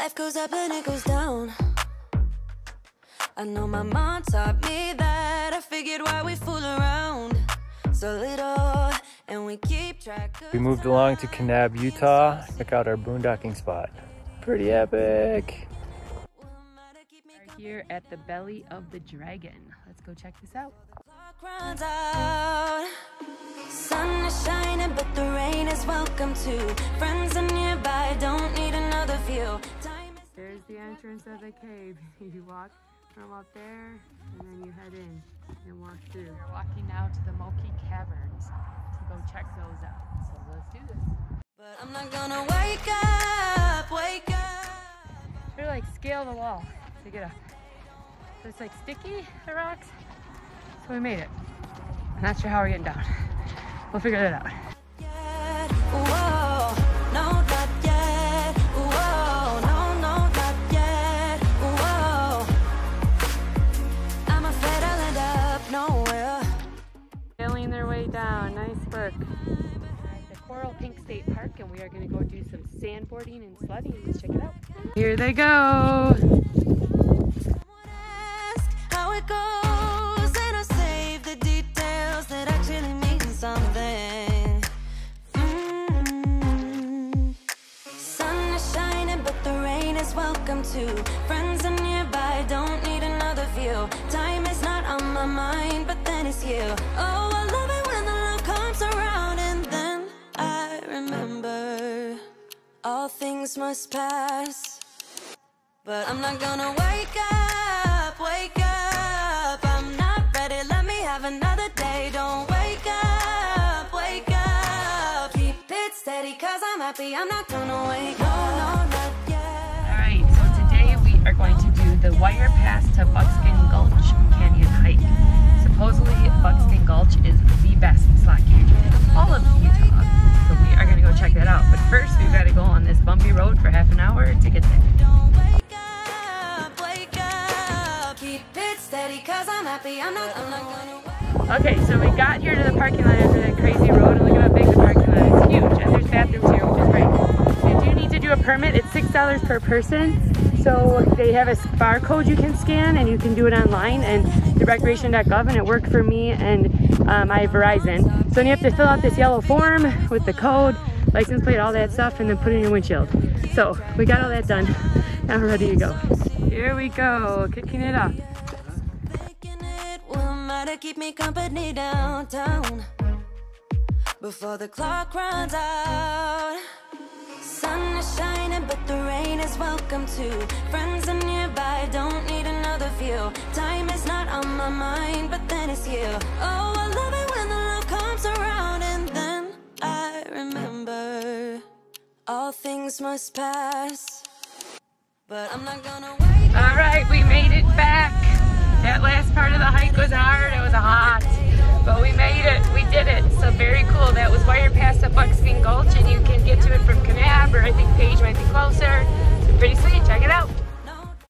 Life goes up and it goes down. I know my mom taught me that. I figured why we fool around so little and we keep track We moved along to Kanab, Utah. Check out our boondocking spot. Pretty epic. We're here at the belly of the dragon. Let's go check this out. out. Sun is shining, but the rain is welcome too. Friends are nearby, don't need another view. Time is There's the entrance of the cave. You walk from up there and then you head in and walk through. We're walking now to the Moqui Caverns to go check those out. So let's do this. but I'm not gonna wake up, wake up. We're like scale the wall to get up. So it's like sticky, the rocks. So we made it. I'm not sure how we're getting down. We'll figure that out. Down. Nice work. The Coral Pink State Park, and we are going to go do some sandboarding and sledding. Let's check it out. Here they go. ask how it goes, and I save the details that actually mean something. Sun is shining, but the rain is welcome too. Friends are nearby, don't need another view. Time is not on my mind, but then it's you. Oh, I all things must pass. But I'm not gonna wake up, wake up. I'm not ready, let me have another day. Don't wake up, wake up. Keep it steady, cause I'm happy. I'm not gonna wake up. No, no, not yet. All right, so today we are going to do the Wire Pass to Buckskin Gulch bumpy road for half an hour to get there. Don't wake up, wake up. Keep it steady, cause I'm happy. I'm not, I'm not Okay, so we got here to the parking lot after that crazy road, and look at how big the parking lot is. It's huge, and there's bathrooms here, which is great. You do need to do a permit. It's six dollars per person. So they have a barcode you can scan, and you can do it online. And the recreation.gov, and it worked for me, and um, I have Verizon. So then you have to fill out this yellow form with the code, license plate, all that stuff, and then put it in your windshield. So we got all that done. Now we're ready to go. Here we go, kicking it off. Making it will matter, keep me company downtown before the clock runs out. Sun is shining, but the rain is welcome too. Friends are nearby, don't need another view. Time is not on my mind, but then it's you. Oh, All things must pass. But I'm not gonna wait. All right, we made it back. That last part of the hike was hard. It was hot. But we made it. We did it. So very cool. That was Wire Pass up Buckskin Gulch, and you can get to it from Kanab, or I think Page might be closer. Pretty sweet.